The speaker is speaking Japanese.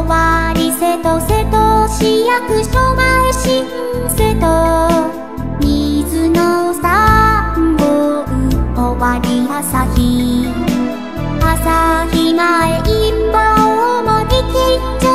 泊まり瀬戸瀬戸市役所前新瀬戸水の三号終わり朝日朝日前一歩をもぎき